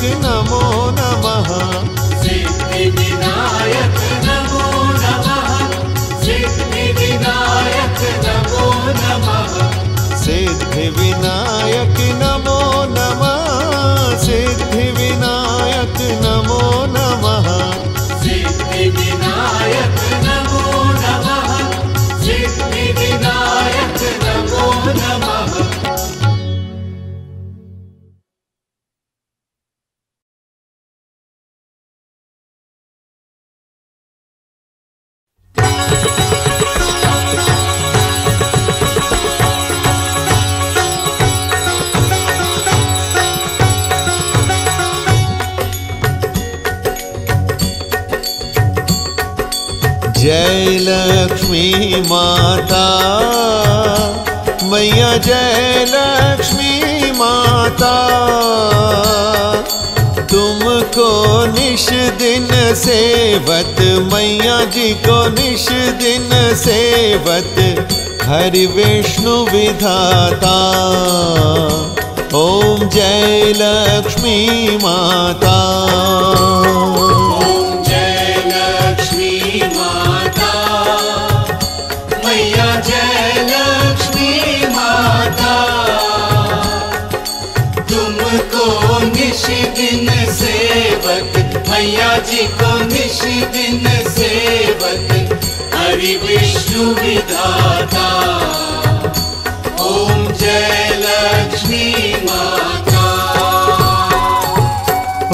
que know. सेवत मैया जी को निश दिन सेवत हरि विष्णु विधाता। ओम जय लक्ष्मी माता। को निशिदिन सेवक हरि विष्णु विधाता। ओम जय लक्ष्मी माता।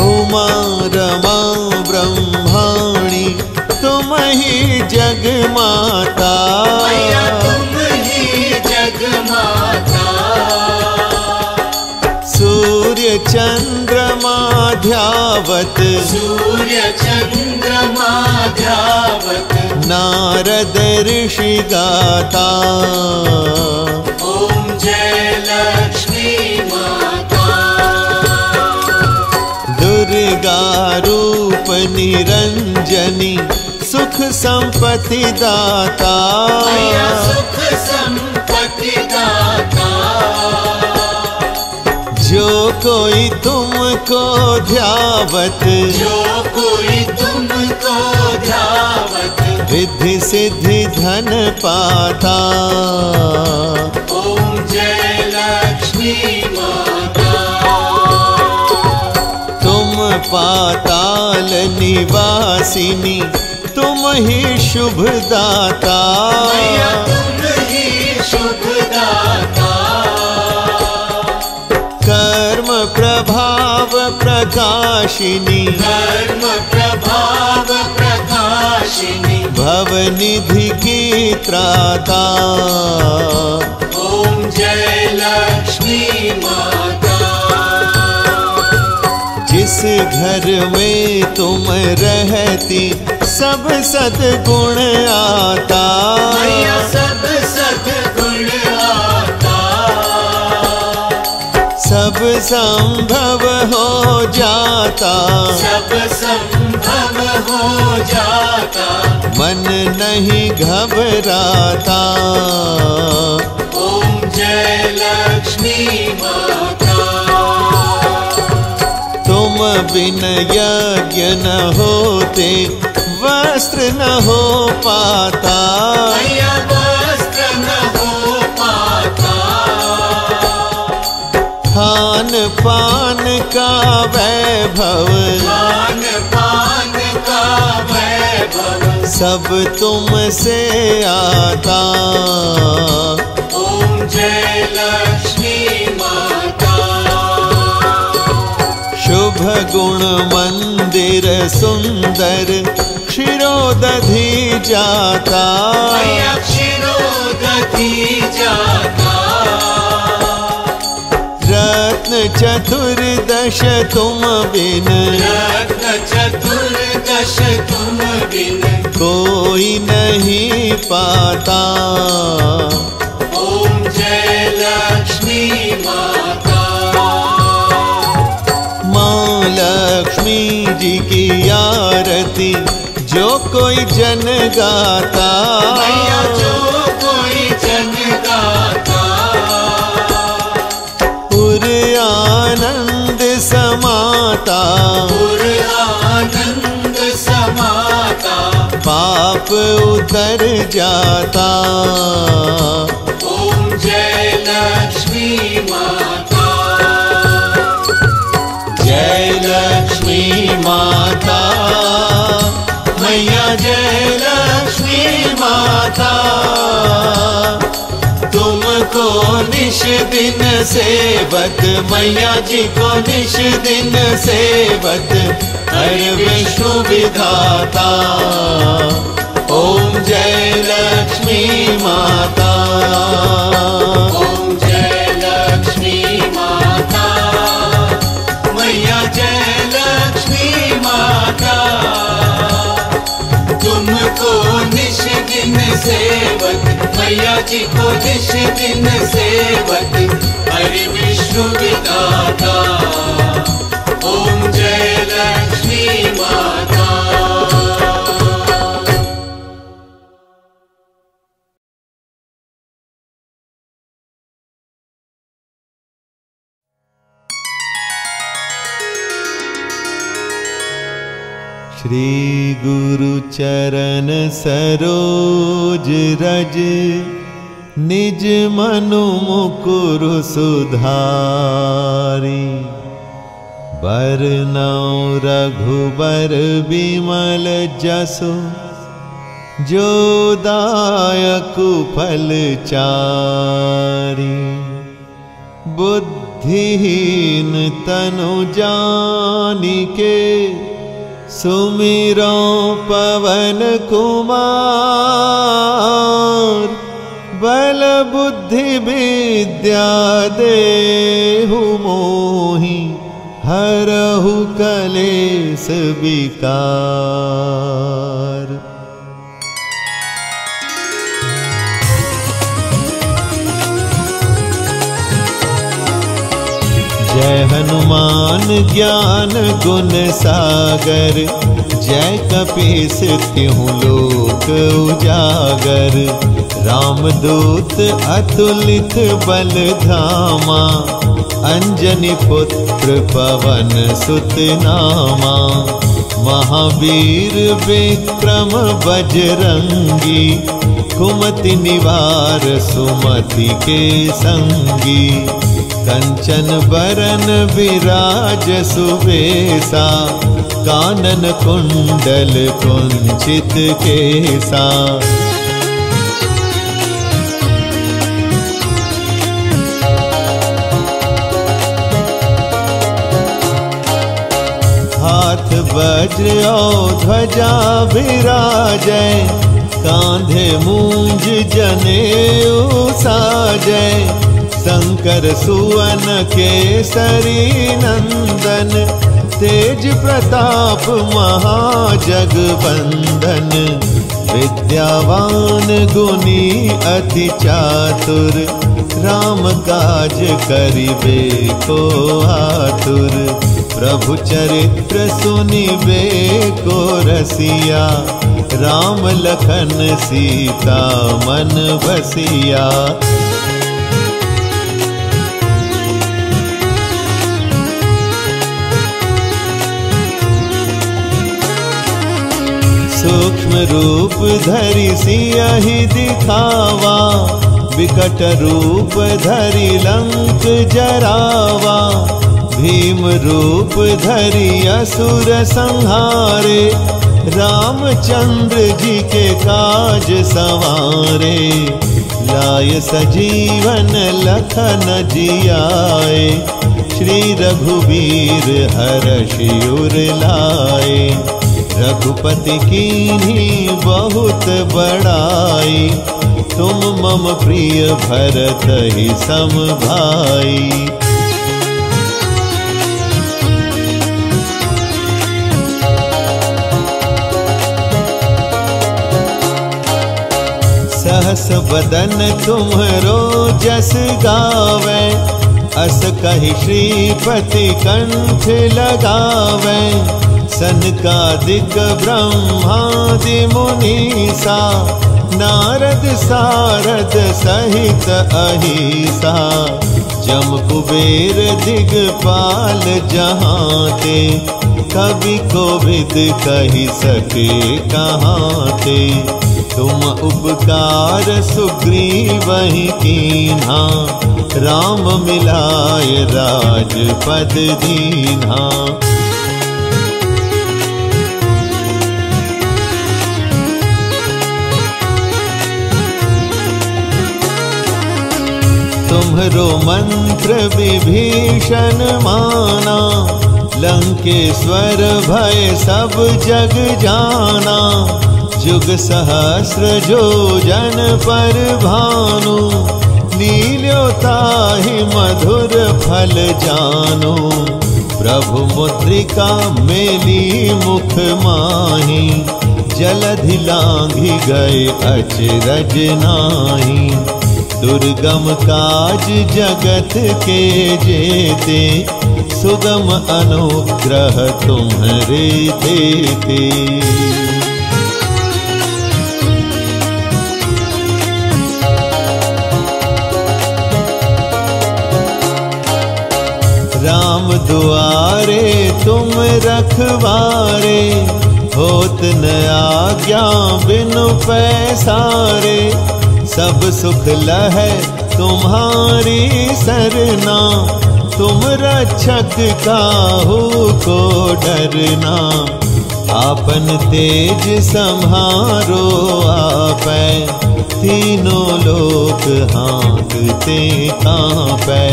उमा रमा ब्रह्माणी तुम ही जग माता। जग माता। सूर्य चंद्र ध्यावत सूर्य चन्द्रमा ध्यावत नारद ऋषि गाता। ॐ लक्ष्मी माता। दुर्गा रूप निरञ्जनी सुख संपत्ति दाता। सुख संपत्ति कोई तुमको ध्यावत। जो कोई तुमको ध्यावत। विधि सिद्धि धन पाता। ॐ जय लक्ष्मी माता। तुम पाताल निवासिनी तुम ही शुभदाता। तुम ही प्रकाशिनी। धर्म प्रभाव प्रकाशिनी भवनिधि की त्राता ॐ जय लक्ष्मी माता। जिस घर में तुम रहती सब सद्गुण आता। सब सद्गुण आता। सब संभव हो जाता। सब संभव हो जाता। मन नहीं घबराता। ॐ जय लक्ष्मी माता। तुम बिन यज्ञ न होते वस्त्र न हो पाता। का वैभव। खान पान का वैभव। सब तुमसे आता। ॐ जय लक्ष्मी माता। शुभ गुण मंदिर सुंदर क्षीरोदधि जाता। क्षीरोदधि जाता। रत्न चतुर्दश तुम बिन। रत्न चतुर्दश तुम बिन। कोई नहीं पाता। ॐ जय लक्ष्मी माता। माँ लक्ष्मी जी की आरती जो कोई जन गाता। जो कोई जन गाता। पाप उतर जाता। जय लक्ष्मी माता। जय लक्ष्मी माता। मैया जय लक्ष्मी माता। तुमको निश दिन सेवत मैया जी को निश दिन सेवत हर विष्णु विधाता। ओम जय लक्ष्मी माता। ॐ जय लक्ष्मी माता। मैया जय लक्ष्मी माता। तुमको सेवक मैया जी को जिस दिन सेवक हरि विष्णु विदाता श्री गुरु चरण सरोज रज, निज मनु मुकुरु सुधारी। बरनौ रघुबर बिमल जसु, जो दायक फल चारी। बुद्धिहीन तनु जानिके सुमिरो पवन कुमार बल बुद्धि विद्या देहु मोहि हरहु कलेस विकार। जय हनुमान ज्ञान गुण सागर। जय कपीस तिहु लोक उजागर। रामदूत अतुलित बल धामा। अंजनी पुत्र पवन सुत नामा। महावीर विक्रम बजरंगी। कुमति निवार सुमति के संगी। कंचन बरन विराज सुवेसा, कानन कुंडल कुंचित केसा। हाथ वज्र और ध्वजा विराजय कांधे मूंज जने साजय शंकर सुवन केसरी नंदन, तेज प्रताप महाजगबंदन विद्यावान गुनी अति चातुर, राम काज करिबे को आतुर। प्रभु चरित्र सुनिबे को रसिया, राम लखन सीता मन बसिया। सूक्ष्म रूप धरि सियहि दिखावा, विकट रूप धरि लंक जरावा। भीम रूप धरि असुर संहारे, रामचंद्र जी के काज सवारे। लाय सजीवन लखन जियाए, श्री रघुवीर हर्षियुर लाए। रघुपति की बहुत बड़ाई, तुम मम प्रिय भरत ही सम भाई। सहस बदन तुम्हरो जस गावे, अस कही श्रीपति कंठ लगावे। सनकादिक ब्रह्मादि मुनीसा नारद सारद सहित अहिसा। जम कुबेर दिगपाल जहाँ ते कवि कोविद कही सके कहाँ ते तुम उपकार सुग्रीव कीन्हा, राम मिलाय राजपद दीन्हा। तुम्हरो मंत्र विभीषण माना। लंकेश्वर भय सब जग जाना। जुग सहस्र जो जन पर भानु। लील्योताहि मधुर फल जानो। प्रभु मुद्रिका मेली मुख माही। जलधि लांघी गए अचरज नाही। दुर्गम काज जगत के जेते, सुगम अनुग्रह तुम्हारे देते। राम दुआरे तुम रखवारे, होत न आज्ञा बिनु पैसारे सब सुख लहै तुम्हारी सरना तुम रक्षक काहू को डरना आपन तेज संहारो आप। तीनों लोक हांकते कांपै।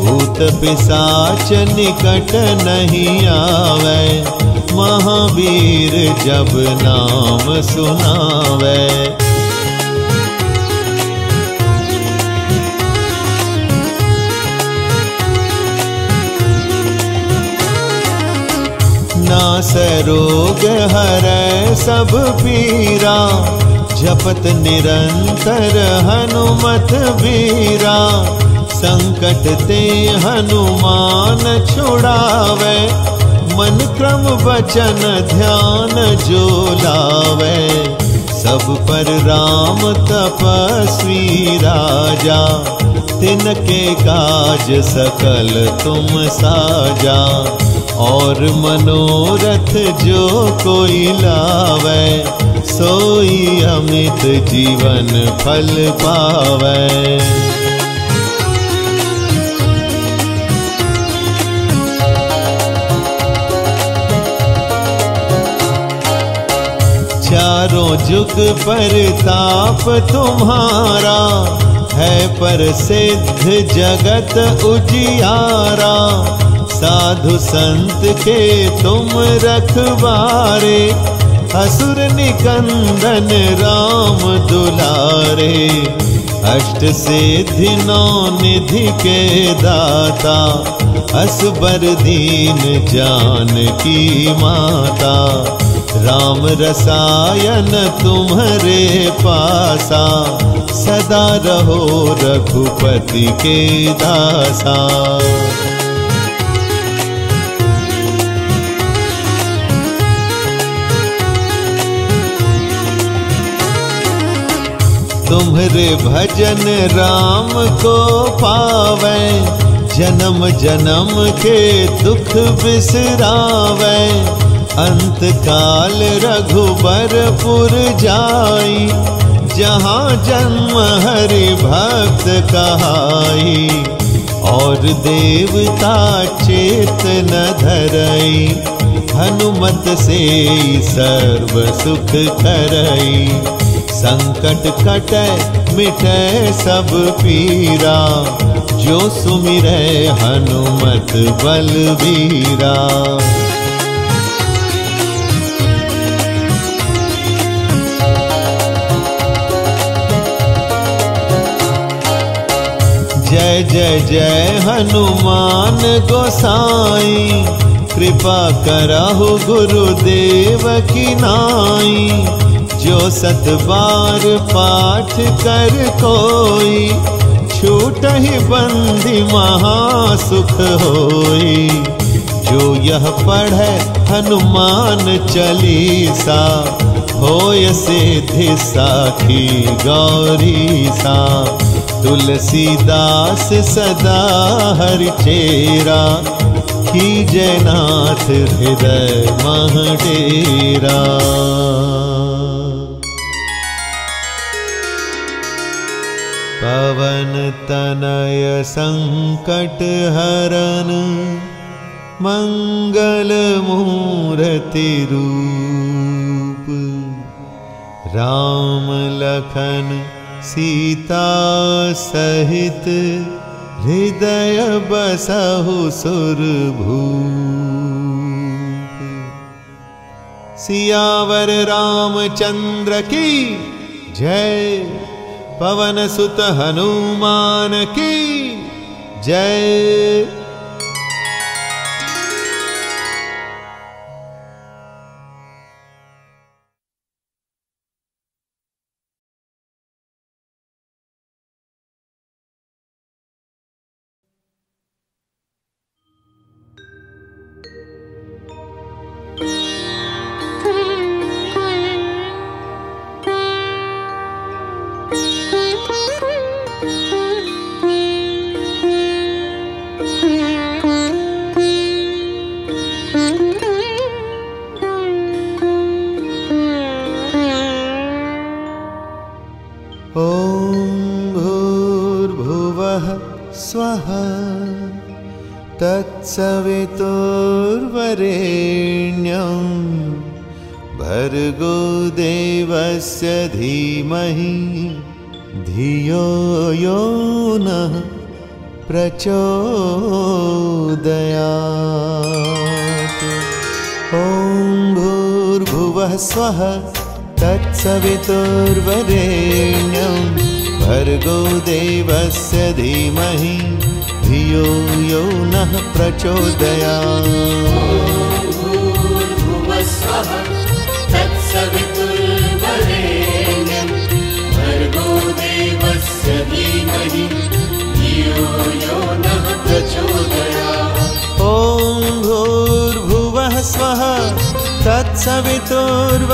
भूत पिसाच निकट नहीं आवे। महावीर जब नाम सुनावे। नास रोग हर सब पीरा, जपत निरंतर हनुमत बीरा संकट ते हनुमान छुड़ावे, मन क्रम वचन ध्यान जो लावे। सब पर राम तपस्वी राजा, तिनके काज सकल तुम साजा। और मनोरथ जो कोई लावे, सोई अमित जीवन फल पावे। चारों जुग पर ताप तुम्हारा, है पर सिद्ध जगत उजियारा। साधु संत के तुम रखवारे, असुर निकंदन राम दुलारे। अष्ट सिद्धि नौ निधि के दाता, असबर दीन जान की माता। राम रसायन तुम्हारे पासा, सदा रहो रघुपति के दासा। तुम्हारे भजन राम को पावे, जन्म जन्म के दुख बिसरावे। अंत काल रघुबरपुर जाई, जहाँ जन्म हरि भक्त कहाई। और देवता चेत न धरई, हनुमत से सर्व सुख करई। संकट कटे, मिटे सब पीरा। जो सुमिरे हनुमत बलवीरा जय जय जय हनुमान गोसाई। कृपा करहु गुरुदेव की नाई। जो सत बार पाठ कर कोई, छूट ही बंदी महासुख होई। जो यह पढ़े हनुमान चालीसा, होय सिद्धि साखी गौरी सा तुलसीदास सदा हरि चेरा की जयनाथ हृदय महडेरा। पवन तनय संकट हरन, मंगल मूर्ति रूप। राम लखन सीता सहित हृदय बसहु सुरभूप। सियावर रामचंद्र की जय। पवन सुत हनुमान की जय। प्रचोदयात् ॐ भूर्भुवः स्वः तत्सवितुर्वरेण्यं भर्गो देवस्य धीमहि यो नः प्रचोदयात्। तत्सवितुर्वरेण्यं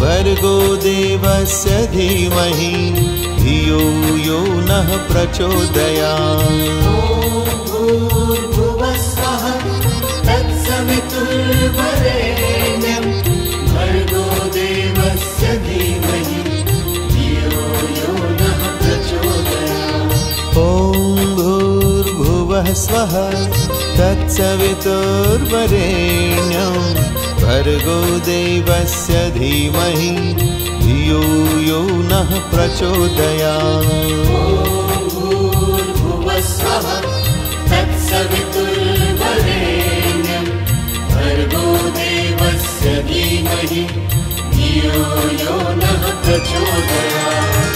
भर्गो देवस्य धीमहि धियो यो नः प्रचोदयात् भूर्भुवस्वः तत्सवितुर्वरेण्यं भर्गो देवस्य धीमहि धियो यो नः प्रचोदयात्। ॐ भूर्भुवः स्वः तत्सवितुर्वरेण्यं भर्गो देवस्य धीमहि धियो यो नः प्रचोदयात्। भूर्भुवस्वः तत्सवितुर्वरेण्यं भर्गो देवस्य धीमहि धियो नः प्रचोदयात्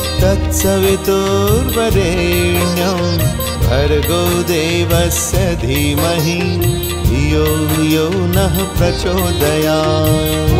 तत्सवितुर्वरेण्यं भर्गो देवस्य धीमहि धियो यो नः प्रचोदयात्।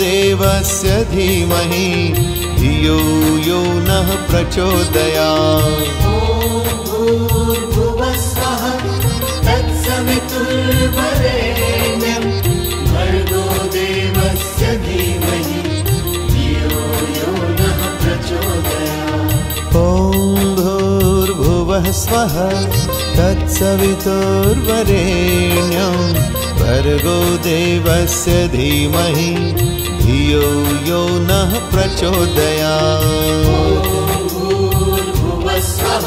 देवस्य धीमहि धियो यो नः प्रचोदयात् भूर्भुवस्वः तत्सवितुर्वरेण्यं भर्गो देवस्य धीमहि धियो यो नः प्रचोदयात् ॐ भूर्भुवः स्वः तत्सवितुर्वरेण्यं भर्गो देवस्य धीमहि धियो यो नः प्रचोदया भूर्भुवस्वः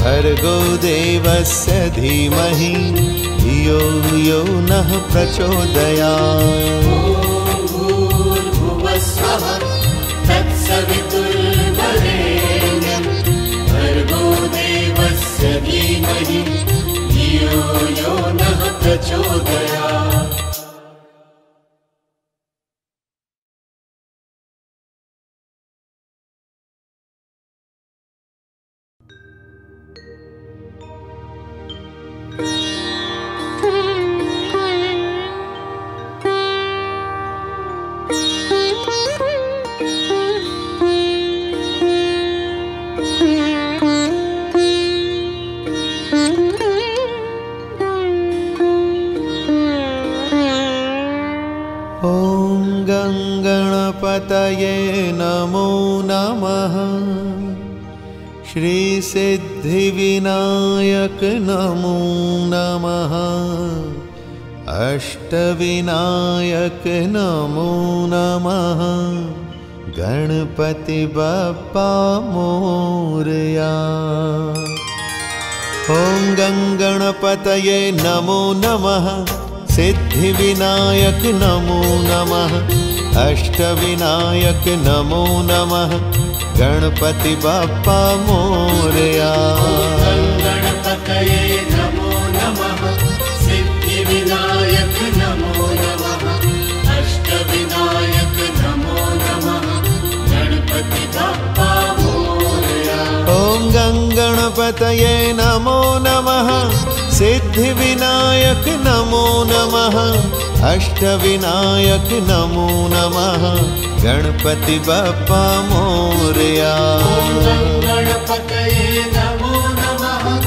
भर्गो देवस्य धीमहि धियो यो नः प्रचोदयात् गणपति बप्पा मोरया ॐ गङ्गणपतये नमो नमः। सिद्धिविनायक नमो नमः। अष्टविनायक नमो नमः। गणपति बप्पा मोरया। गङ्गणपतये नमो नमः। सिद्धिविनायक नमो नमः। अष्टविनायक नमो नमः। गणपति बाप्पा मोरया। गणपतये नमो नमः।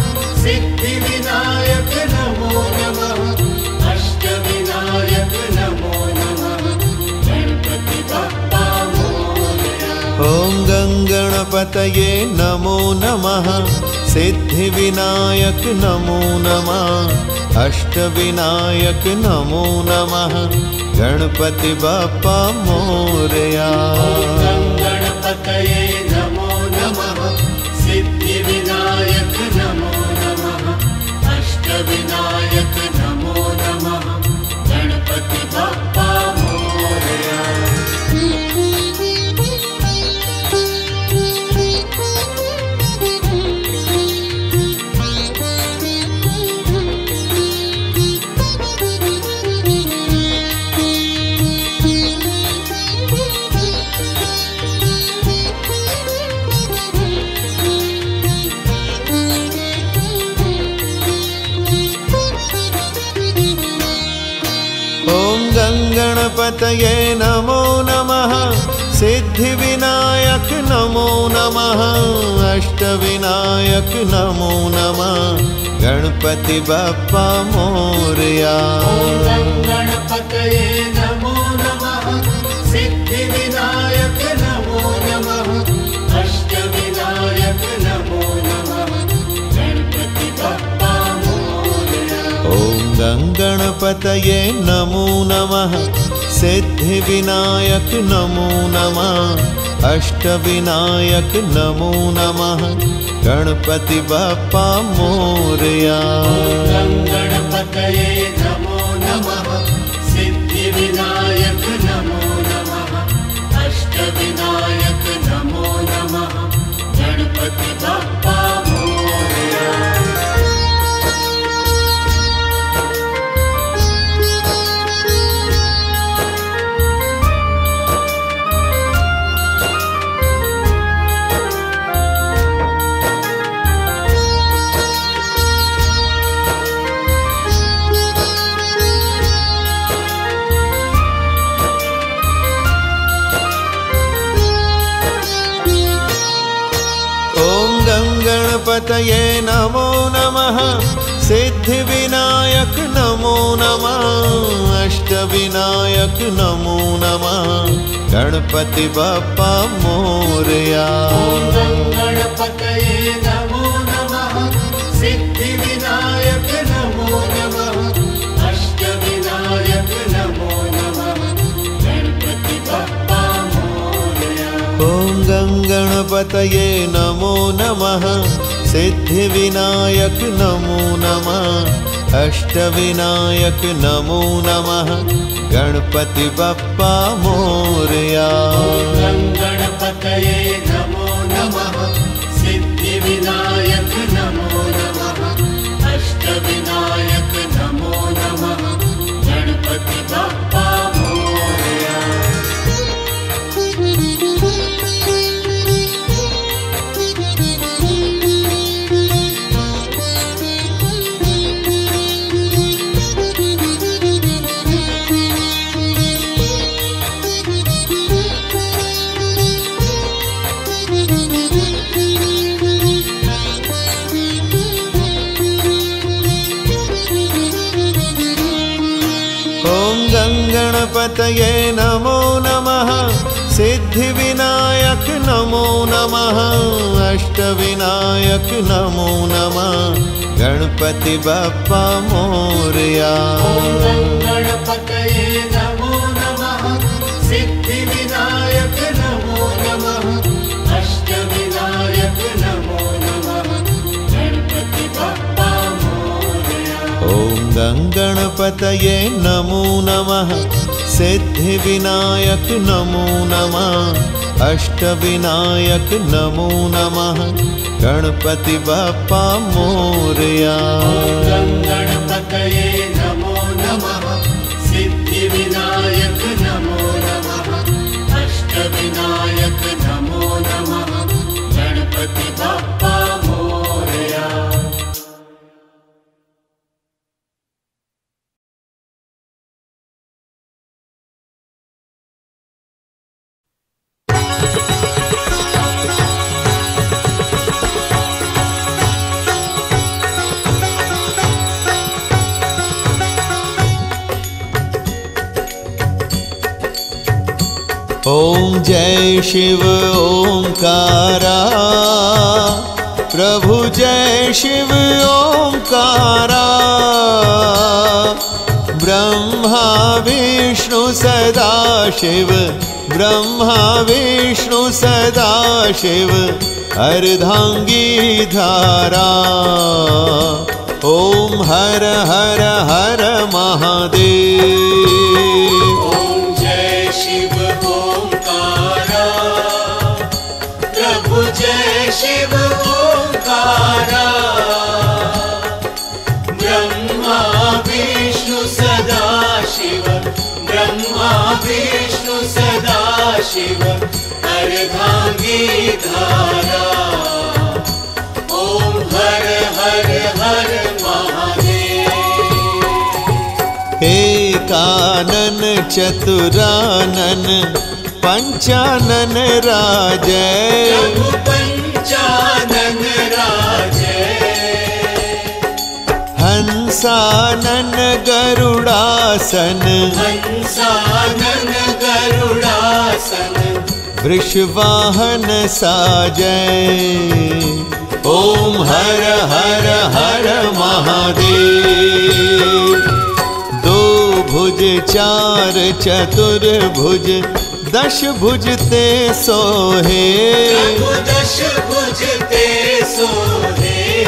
सिद्धिविनायक नमो नमः। अष्टविनायक नमो नमः। गणपति बाप्पा मोरया। ॐ गङ्गणपतये नमो नमः। सिद्धिविनायक नमो नमः। अष्टविनायक नमो नमः। गणपति बाप्पा मोरया नमः। अष्टविनायक नमो नमः। गणपति बाप्पा मोरया। गणपतये नमो नमः। सिद्धिविनायक नमो नमः। अष्टविनायक नमो नमः। गणपति बाप्पा मोरया। ॐ गङ्गणपतये नमो नमः। सिद्धिविनायक नमो नमः अष्टविनायक नमो नमः। गणपति बाप्पा मोरया अष्टविनायक नमो नमः। गणपति बाप्पा मोरया। गणपतये नमो नमः। सिद्धिविनायक नमो नमः। अष्टविनायक नमो नमः। गणपति बाप्पा मोरया। ॐ गङ्गणपतये नमो नमः। सिद्धिविनायक नमो नमः। अष्टविनायक नमो नमः। गणपति बाप्पा मोरया गङ्गणपतये नमो नमः। सिद्धिविनायक नमो नमः। अष्टविनायक नमो नमः। गणपति बप्पा मोरया। गणपतये नमो नमः। सिद्धिविनायक नमो नमः। अष्टविनायक नमो नमः। गणपति बप्पा मोरया। ॐ गङ्गणपतये नमो नमः सिद्धिविनायक नमो नमः अष्टविनायक नमो नमः गणपति बप्पा मोरया। गणपतये शिव ओंकारा। प्रभु जय शिव ओंकारा। ब्रह्मा विष्णु सदा शिव। ब्रह्मा विष्णु सदा शिव। अर्धांगी धारा। ॐ हर हर हर महादेव। चतुरानन पञ्चानन राजय। प्रभु पंचानन राजय। हंसानन गरुडासन। हंसानन गरुडासन। वृषवाहन साजय। ॐ हर हर हर महादेव। भुज चार चतुर्भुज दश भुज ते सोहे। दश भुजते सोहे।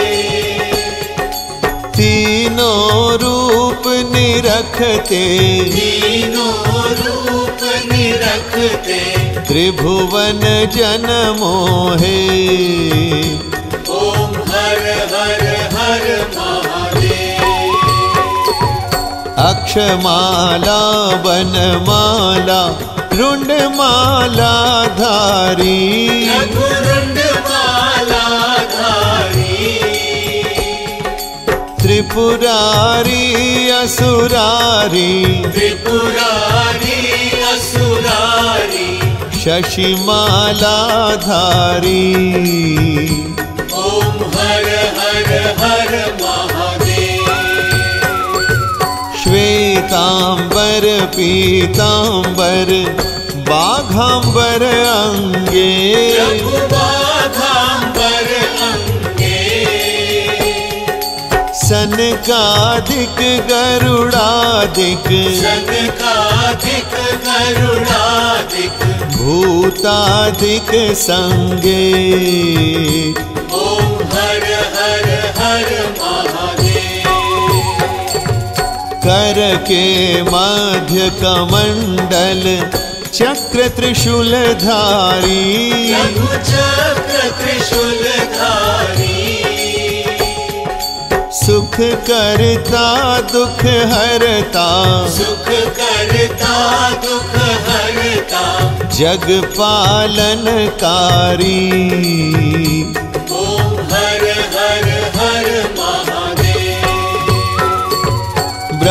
तीनों रूप निरखते। तीनों रूप निरखते। त्रिभुवन जन मोहे। ओम हर हर हर महादेव अक्षमाला वनमाला रुण्डमाला धारी। माला धारी। त्रिपुरारी असुरारी। त्रिपुरारी असुरारी। शशिमाला धारी। ओम हर हर हर श्वेतांबर पीतांबर बाघांबर अंगे। बाघांबर अंगे। सनकादिक गरुडादिक। सनकाधिक करुणाधिक भूतादिक संगे। ओम कर के मध्य कमंडल चक्र त्रिशूल धारी चक्र त्रिशूल धारी सुख करता दुख हरता। सुख करता दुख हरता। जग पालन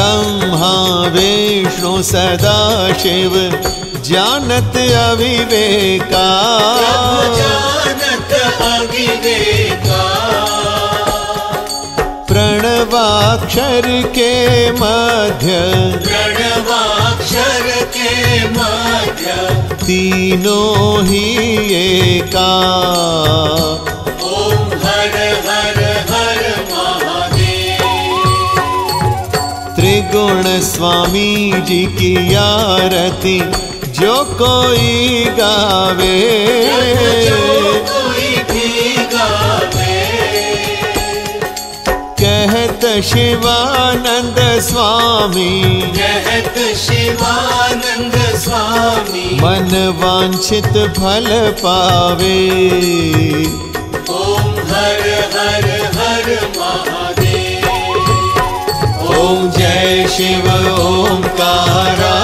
ब्रह्मा विष्णु सदा शिव, जानत अविवेका। जानत अविवेका प्रणवाक्षर के मध्य प्रणवाक्षर के मध्य, तीनों ही एका। स्वामी जी की आरती जो कोई गावे जो कोई भी गावे। कहत शिवानंद स्वामी कहत शिवानंद स्वामी मन वांछित फल पावे। ओम हर हर हर महादेव। ओम जय शिव ओंकारा।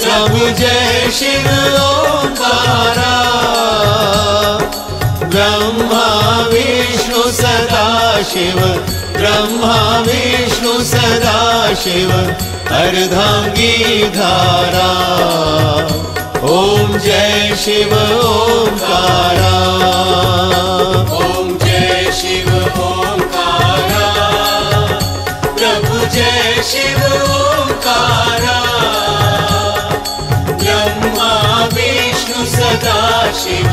स्वामी जय शिव ओंकारा। ब्रह्मा विष्णु सदा शिव ब्रह्मा विष्णु सदा शिव अर्धांगी धारा। ओम जय शिव ओंकारा। ओम जय शिव जय शिव ओंकारा ब्रह्मा विष्णु सदा शिव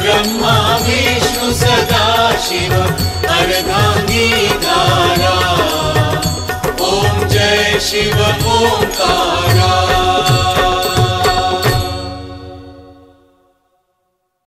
ब्रह्मा विष्णु सदा शिव धारा ओम जय शिव ओंकारा